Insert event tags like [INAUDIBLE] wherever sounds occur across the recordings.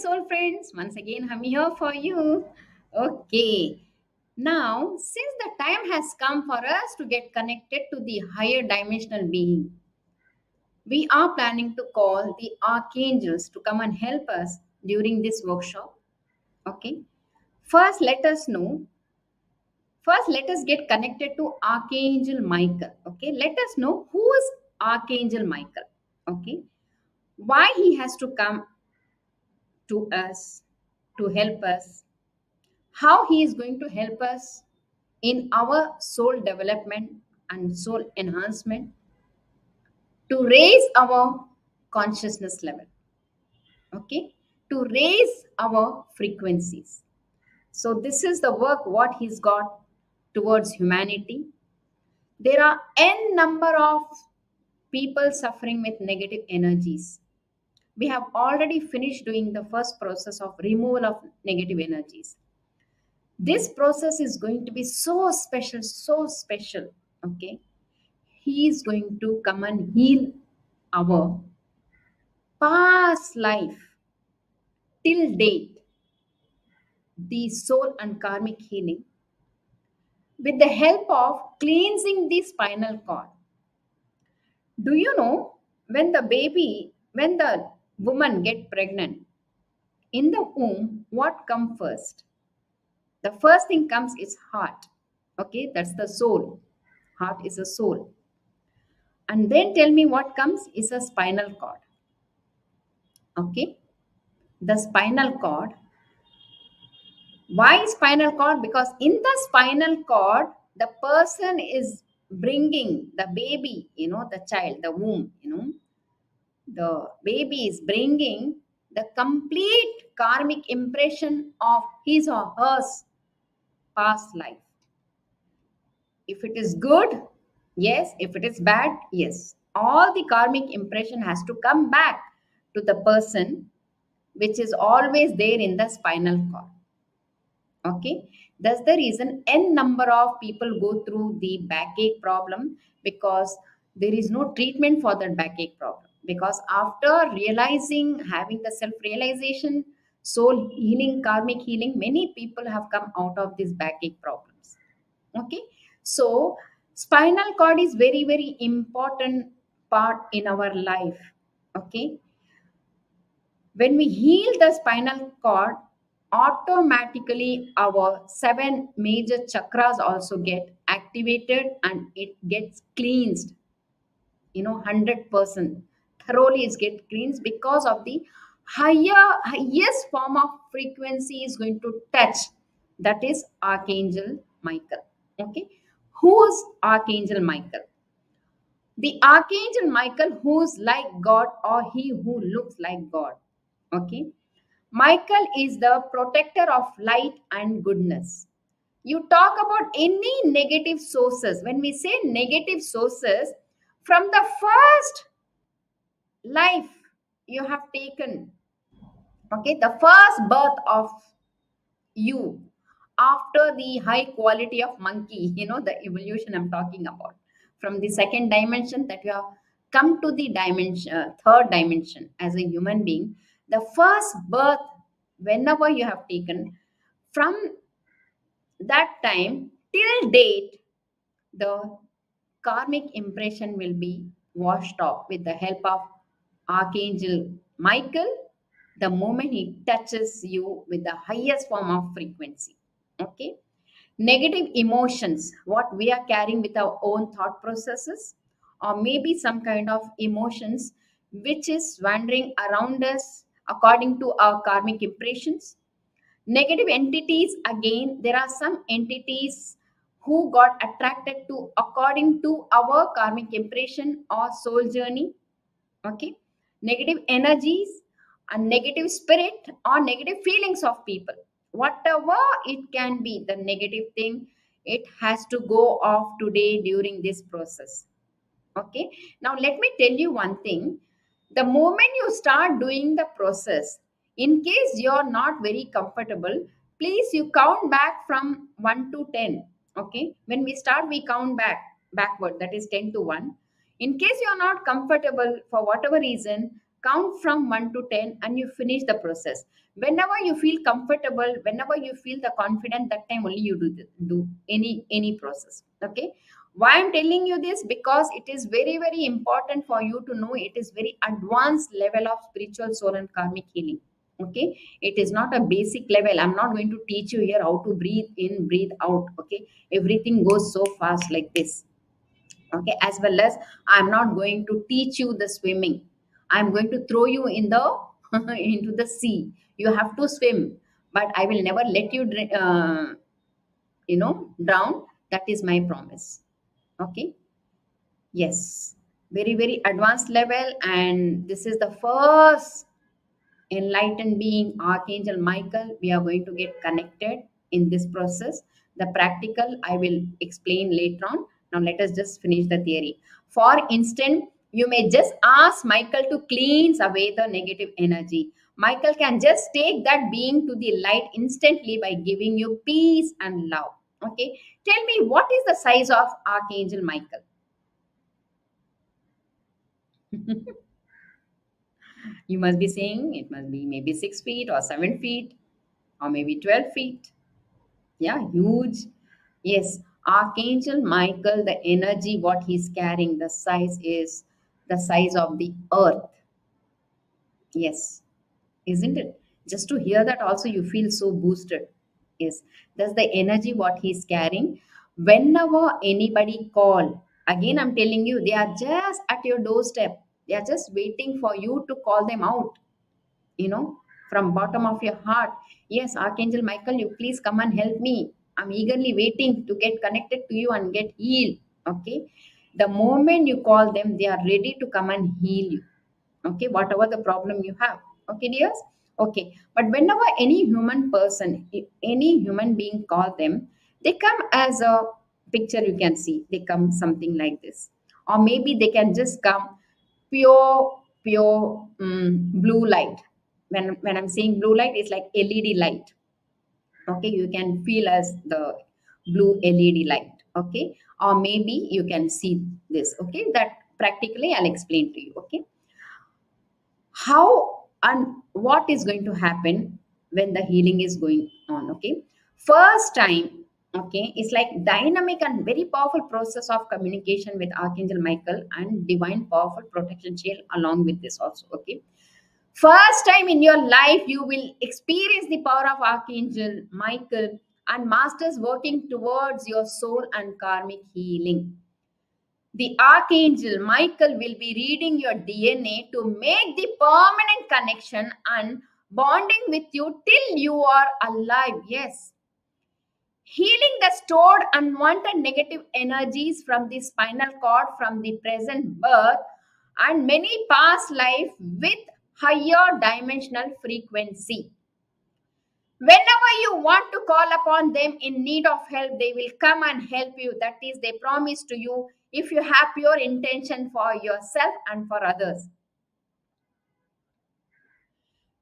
soul friends. Once again, I'm here for you. Okay. Now, since the time has come for us to get connected to the higher dimensional being, we are planning to call the archangels to come and help us during this workshop. Okay. First, let us know. First, let us get connected to Archangel Michael. Okay. Let us know who is Archangel Michael. Okay. Why he has to come to us to help us, how he is going to help us in our soul development and soul enhancement to raise our consciousness level. Okay. To raise our frequencies. So, this is the work what he's got towards humanity. There are n number of people suffering with negative energies we have already finished doing the first process of removal of negative energies. This process is going to be so special so special okay? He is going to come and heal our past life till date. The soul and karmic healing with the help of cleansing the spinal cord. Do you know when the baby when the woman get pregnant. In the womb what comes first? The first thing comes is heart. Okay that's the soul. Heart is a soul. And then tell me what comes is a spinal cord. Okay the spinal cord. Why spinal cord? Because in the spinal cord the person is bringing the baby you know the child the womb you know the baby is bringing the complete karmic impression of his or her past life. If it is good, yes. If it is bad, yes. All the karmic impression has to come back to the person, which is always there in the spinal cord. Okay, that's the reason n number of people go through the backache problem because there is no treatment for that backache problem because after realizing having the self realization soul healing karmic healing many people have come out of these backache problems. Okay? So spinal cord is very very important part in our life. Okay? When we heal the spinal cord automatically our seven major chakras also get activated and it gets cleansed. You know 100% thoroughly is get greens because of the higher highest form of frequency is going to touch. That is archangel michael. Okay? Who's archangel michael? The archangel michael who's like god or he who looks like god. Okay? Michael is the protector of light and goodness. You talk about any negative sources. When we say negative sources from the first life you have taken. Okay the first birth of you after the high quality of monkey [LAUGHS] you know the evolution i'm talking about. From the second dimension that you have come to the dimension uh, third dimension as a human being the first birth whenever you have taken from that time till date the karmic impression will be washed off with the help of Archangel Michael the moment he touches you with the highest form of frequency. Okay. Negative emotions, what we are carrying with our own thought processes, or maybe some kind of emotions which is wandering around us according to our karmic impressions. Negative entities, again, there are some entities who got attracted to according to our karmic impression or soul journey. Okay negative energies and negative spirit or negative feelings of people. Whatever it can be the negative thing it has to go off today during this process. Okay? Now let me tell you one thing. The moment you start doing the process in case you're not very comfortable please you count back from 1 to 10 okay? When we start we count back backward. That is 10 to 1 in case you're not comfortable for whatever reason count from 1 to 10 and you finish the process. Whenever you feel comfortable whenever you feel the confident that time only you do do any any process okay? Why i'm telling you this? Because it is very very important for you to know it is very advanced level of spiritual soul and karmic healing okay? It is not a basic level. I'm not going to teach you here how to breathe in breathe out okay? Everything goes so fast like this okay as well as i'm not going to teach you the swimming. I'm going to throw you in the [LAUGHS] into the sea. You have to swim but i will never let you uh, you know drown. That is my promise. Okay? Yes. Very very advanced level and this is the first enlightened being archangel michael. We are going to get connected in this process. The practical i will explain later on now let us just finish the theory. For instance you may just ask michael to cleanse away the negative energy. Michael can just take that being to the light instantly by giving you peace and love. Okay? Tell me what is the size of archangel michael? [LAUGHS] You must be saying it must be maybe six feet or seven feet or maybe 12 feet. Yeah huge. Yes archangel michael the energy what he's carrying the size is the size of the earth. Yes. Isn't it? Just to hear that also you feel so boosted. Yes. That's the energy what he's carrying. Whenever anybody call again i'm telling you they are just at your doorstep. They are just waiting for you to call them out you know from bottom of your heart. Yes archangel michael you please come and help me i'm eagerly waiting to get connected to you and get healed okay? The moment you call them they are ready to come and heal you okay? Whatever the problem you have okay dears? Okay but whenever any human person any human being call them they come as a picture you can see. They come something like this. Or maybe they can just come pure pure um, blue light. When when i'm saying blue light it's like led light okay you can feel as the blue led light okay? Or maybe you can see this okay? That practically i'll explain to you okay? How and what is going to happen when the healing is going on okay? First time okay it's like dynamic and very powerful process of communication with archangel michael and divine powerful protection shield along with this also okay first time in your life you will experience the power of archangel michael and masters working towards your soul and karmic healing the archangel Michael will be reading your DNA to make the permanent connection and bonding with you till you are alive. Yes. Healing the stored unwanted negative energies from the spinal cord from the present birth and many past life with higher dimensional frequency. Whenever you want to call upon them in need of help, they will come and help you. That is, they promise to you if you have pure intention for yourself and for others.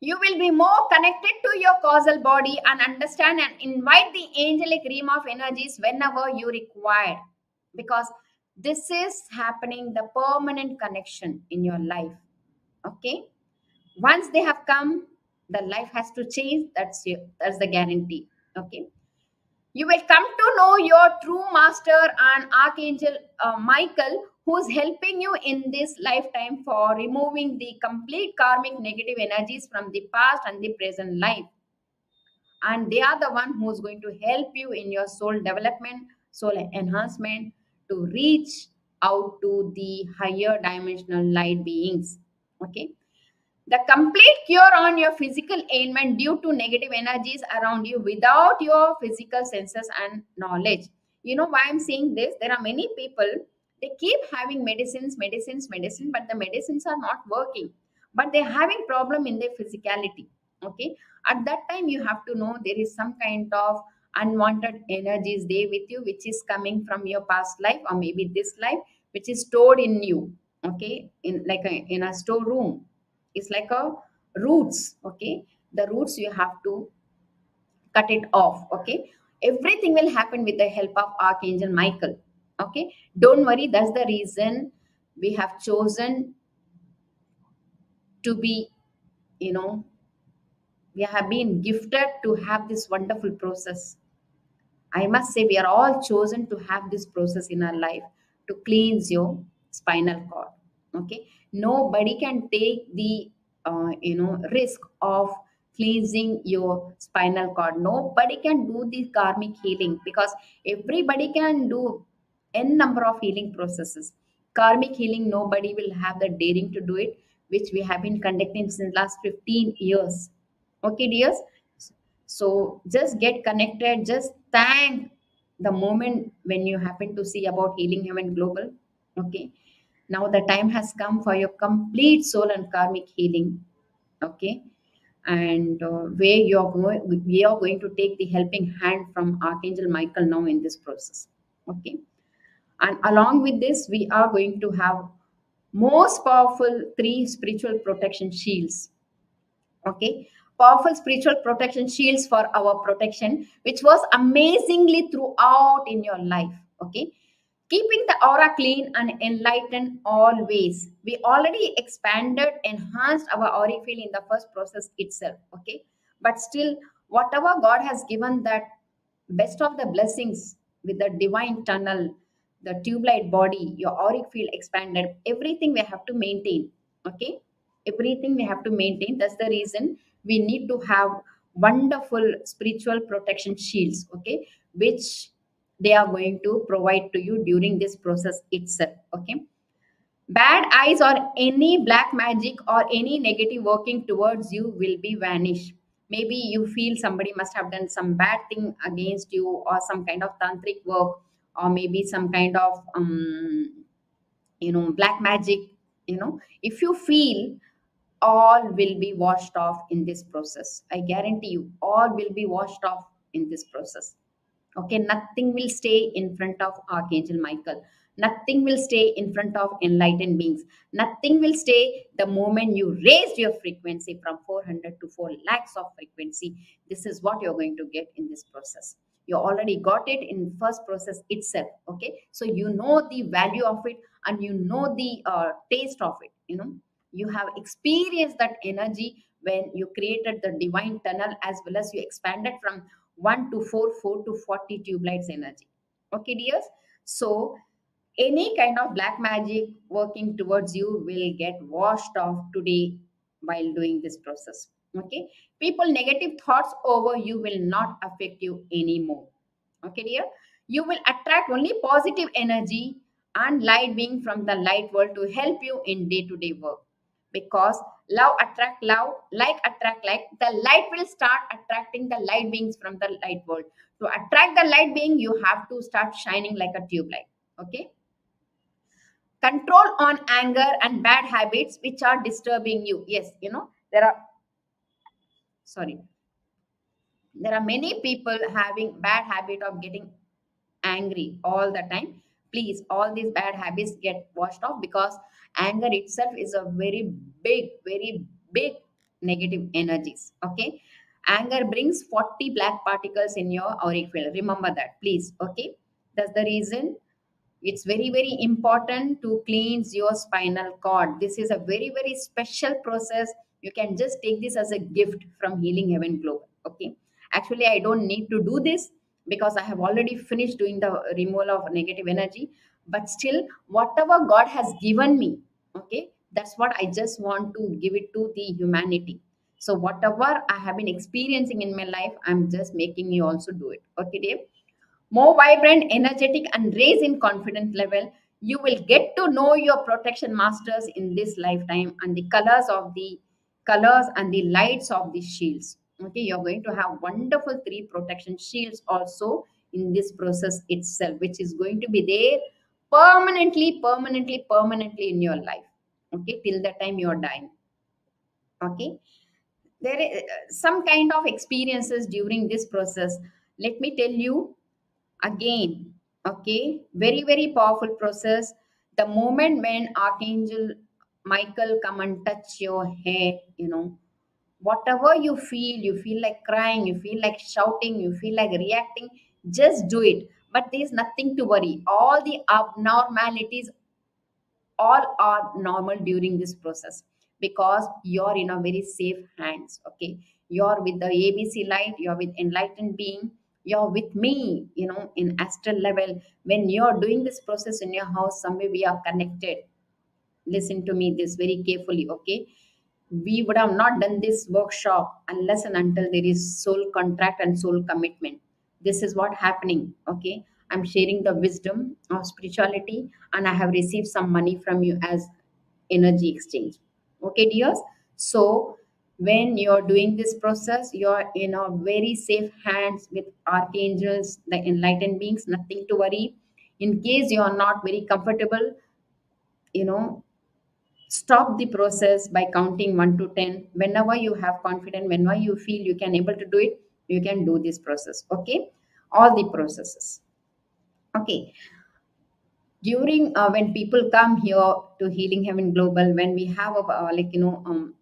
You will be more connected to your causal body and understand and invite the angelic realm of energies whenever you require. Because this is happening, the permanent connection in your life. Okay? Once they have come, the life has to change. That's your, that's the guarantee. Okay you will come to know your true master and archangel uh, michael who's helping you in this lifetime for removing the complete karmic negative energies from the past and the present life and they are the one who's going to help you in your soul development soul enhancement to reach out to the higher dimensional light beings okay the complete cure on your physical ailment due to negative energies around you without your physical senses and knowledge. You know why i'm saying this? There are many people they keep having medicines medicines medicine but the medicines are not working. But they're having problem in their physicality okay? At that time you have to know there is some kind of unwanted energies there with you which is coming from your past life or maybe this life which is stored in you okay? In like a, in a storeroom is like a roots okay? The roots you have to cut it off okay? Everything will happen with the help of archangel michael okay? Don't worry that's the reason we have chosen to be you know we have been gifted to have this wonderful process. I must say, we are all chosen to have this process in our life to cleanse your spinal cord. Okay, nobody can take the uh, you know risk of cleansing your spinal cord. Nobody can do the karmic healing because everybody can do n number of healing processes. Karmic healing, nobody will have the daring to do it, which we have been conducting since last 15 years. Okay, dears. So just get connected. Just thank the moment when you happen to see about Healing Heaven Global. Okay. Now the time has come for your complete soul and karmic healing. Okay. And uh, where you're going, we are going to take the helping hand from Archangel Michael now in this process. Okay. And along with this, we are going to have most powerful three spiritual protection shields okay powerful spiritual protection shields for our protection which was amazingly throughout in your life okay keeping the aura clean and enlightened always. We already expanded enhanced our auric field in the first process itself okay? But still whatever god has given that best of the blessings with the divine tunnel the tube light body your auric field expanded everything we have to maintain okay? Everything we have to maintain. That's the reason we need to have wonderful spiritual protection shields okay? Which they are going to provide to you during this process itself okay? Bad eyes or any black magic or any negative working towards you will be vanished. Maybe you feel somebody must have done some bad thing against you or some kind of tantric work or maybe some kind of um, you know black magic you know. If you feel all will be washed off in this process i guarantee you all will be washed off in this process okay nothing will stay in front of archangel michael. Nothing will stay in front of enlightened beings. Nothing will stay the moment you raised your frequency from 400 to 4 lakhs of frequency. This is what you're going to get in this process. You already got it in first process itself okay? So you know the value of it and you know the uh, taste of it you know? You have experienced that energy when you created the divine tunnel as well as you expanded from 1 to 4 4 to 40 tube lights energy. Okay dears? So any kind of black magic working towards you will get washed off today while doing this process. Okay? People negative thoughts over you will not affect you anymore. Okay dear? You will attract only positive energy and light being from the light world to help you in day to day work because love attract love like attract like the light will start attracting the light beings from the light world. To attract the light being you have to start shining like a tube light okay? Control on anger and bad habits which are disturbing you. Yes you know there are sorry. There are many people having bad habit of getting angry all the time please all these bad habits get washed off because anger itself is a very big very big negative energies okay? Anger brings 40 black particles in your auric field. Remember that please okay? That's the reason it's very very important to cleanse your spinal cord. This is a very very special process. You can just take this as a gift from healing heaven global okay? Actually i don't need to do this because i have already finished doing the removal of negative energy but still whatever god has given me okay that's what i just want to give it to the humanity so whatever i have been experiencing in my life i'm just making you also do it okay dave more vibrant, energetic, and raise in confidence level. You will get to know your protection masters in this lifetime and the colors of the colors and the lights of the shields. Okay, you're going to have wonderful three protection shields also in this process itself, which is going to be there permanently, permanently, permanently in your life. Okay, till the time you're dying. Okay, there is uh, some kind of experiences during this process. Let me tell you again okay very very powerful process the moment when archangel michael come and touch your head you know whatever you feel you feel like crying you feel like shouting you feel like reacting just do it. But there's nothing to worry. All the abnormalities all are normal during this process because you're in a very safe hands okay? You're with the abc light you're with enlightened being you're with me you know in astral level. When you're doing this process in your house somewhere we are connected. Listen to me this very carefully okay we would have not done this workshop unless and until there is soul contract and soul commitment. This is what happening okay? I'm sharing the wisdom of spirituality and i have received some money from you as energy exchange okay dears? So when you're doing this process you're in a very safe hands with archangels the enlightened beings nothing to worry. In case you're not very comfortable you know stop the process by counting 1 to 10 whenever you have confidence whenever you feel you can able to do it you can do this process okay? All the processes okay? During uh, when people come here to healing heaven global when we have a uh, like you know um,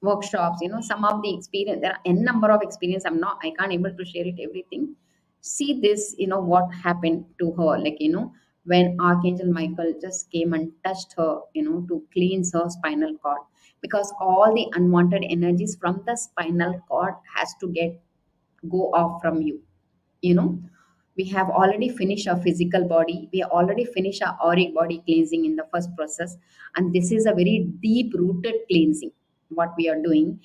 workshops you know some of the experience there are n number of experience i'm not i can't able to share it everything. See this you know what happened to her like you know when archangel michael just came and touched her you know to cleanse her spinal cord. Because all the unwanted energies from the spinal cord has to get go off from you. You know we have already finished our physical body. We already finished our auric body cleansing in the first process. And this is a very deep rooted cleansing what we are doing.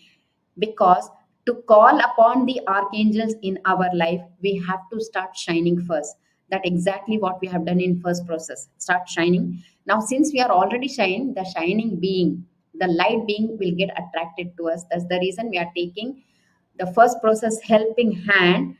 Because to call upon the archangels in our life we have to start shining first that exactly what we have done in first process. Start shining. Now since we are already shining the shining being the light being will get attracted to us. That's the reason we are taking the first process helping hand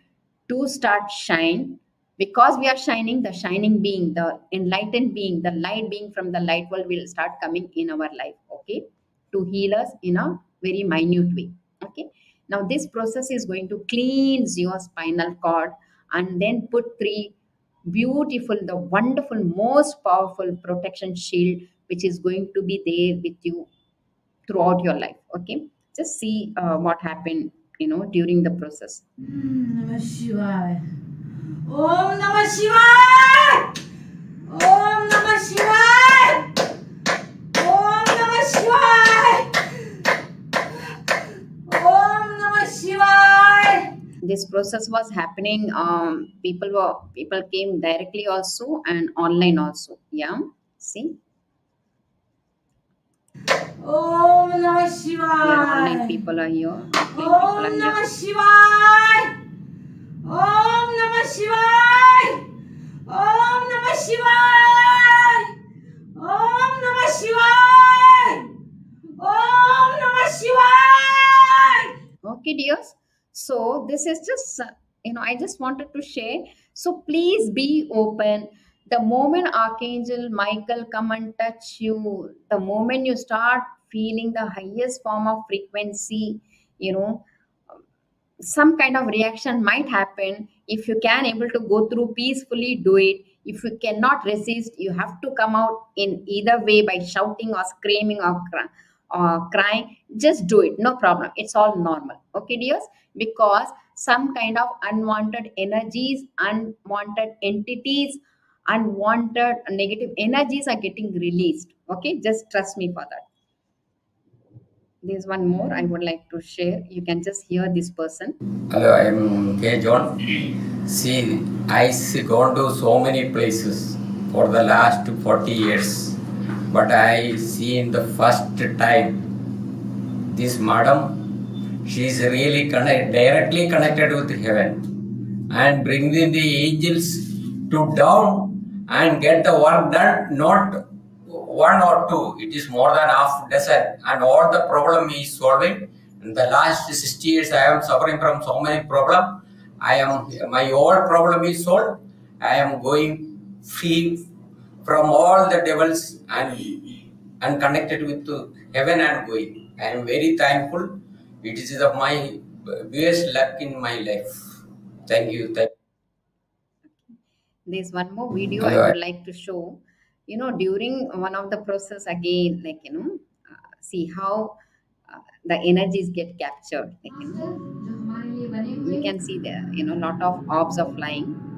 to start shine. Because we are shining the shining being the enlightened being the light being from the light world will start coming in our life okay? To heal us in a very minute way okay? Now this process is going to cleanse your spinal cord and then put three beautiful the wonderful most powerful protection shield which is going to be there with you throughout your life okay just see uh, what happened you know during the process Namah Shivaya. Om Namah Shivaya. Om Namah Shivaya. Om Namah Shivaya. Om Namah Shivaya. This process was happening um, people were people came directly also and online also yeah see Om Namah here online Shivaya. people are here people Om Namah Shivaya. Om Namah Shivaya. Om Namah Shivaya. Om Namah Shivaya. Om Namah Shivaya. okay dears so this is just uh, you know i just wanted to share. So please be open. The moment archangel michael come and touch you the moment you start feeling the highest form of frequency you know some kind of reaction might happen. If you can able to go through peacefully do it. If you cannot resist you have to come out in either way by shouting or screaming or, or crying just do it. No problem. It's all normal. Okay dears? Because some kind of unwanted energies unwanted entities unwanted negative energies are getting released. Okay just trust me for that. There's one more i would like to share. You can just hear this person. Hello, I am K. John. See, I s- gone to so many places for the last 40 years, but I see in the first time this madam, she is really connect, directly connected with heaven and bringing the angels to down and get the work done, not one or two, it is more than half dozen, and all the problem is solving. In the last 60 years, I am suffering from so many problems. I am my old problem is solved. I am going free from all the devils and and connected with heaven and going. I am very thankful. It is the my biggest luck in my life. Thank you. Thank there's one more video i would like to show you know during one of the process again like you know uh, see how uh, the energies get captured like, you, know, you can see there you know lot of orbs are flying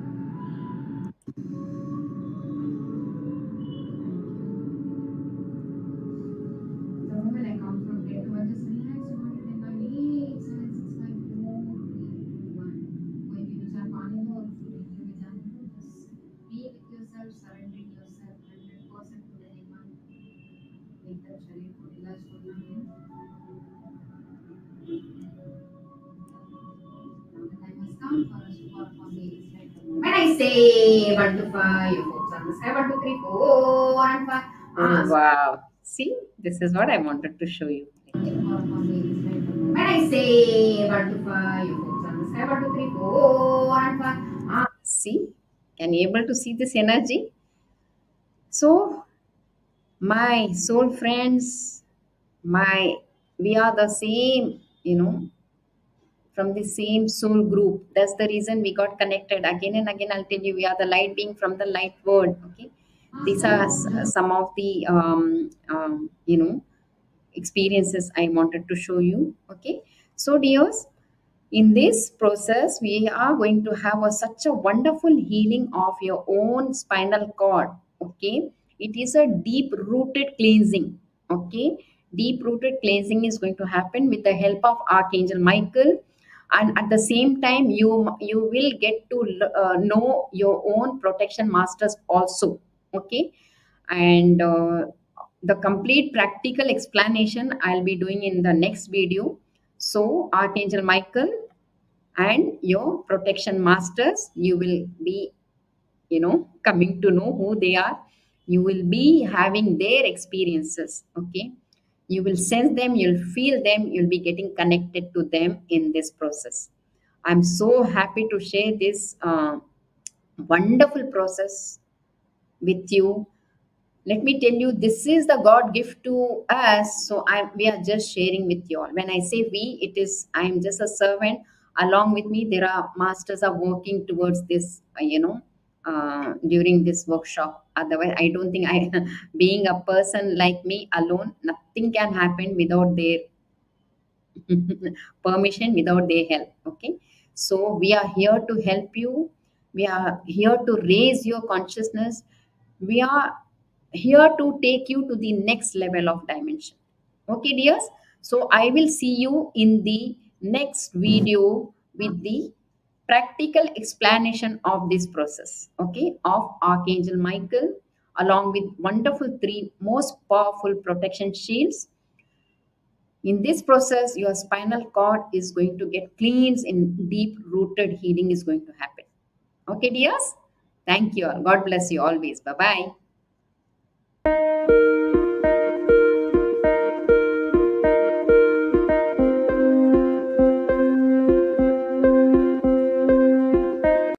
When I say one to five, you folks on the sky, one, two, three, four, and five. Ah, wow. See, this is what I wanted to show you. When I say one to five, you folks on the sky, one, two, three, four, and five. Ah, see, can you able to see this energy? So, my soul friends, my we are the same, you know, from the same soul group. That's the reason we got connected. Again and again, I'll tell you, we are the light being from the light world. Okay, these are some of the um, um, you know experiences I wanted to show you. Okay, so dears, in this process, we are going to have a, such a wonderful healing of your own spinal cord. Okay, it is a deep rooted cleansing. Okay, deep rooted cleansing is going to happen with the help of Archangel Michael. And at the same time, you you will get to uh, know your own protection masters also. Okay, and uh, the complete practical explanation I'll be doing in the next video. So, Archangel Michael and your protection masters, you will be, you know, coming to know who they are. You will be having their experiences. Okay. You will sense them, you'll feel them, you'll be getting connected to them in this process. I'm so happy to share this uh, wonderful process with you let me tell you this is the god gift to us so i we are just sharing with you all when i say we it is i am just a servant along with me there are masters are working towards this uh, you know uh, during this workshop. Otherwise i don't think i [LAUGHS] being a person like me alone nothing can happen without their [LAUGHS] permission without their help okay? So we are here to help you. We are here to raise your consciousness. We are here to take you to the next level of dimension okay dears? So i will see you in the next video with the practical explanation of this process okay of archangel michael along with wonderful three most powerful protection shields. In this process your spinal cord is going to get cleansed and deep rooted healing is going to happen. Okay dears? Thank you all. God bless you always. Bye bye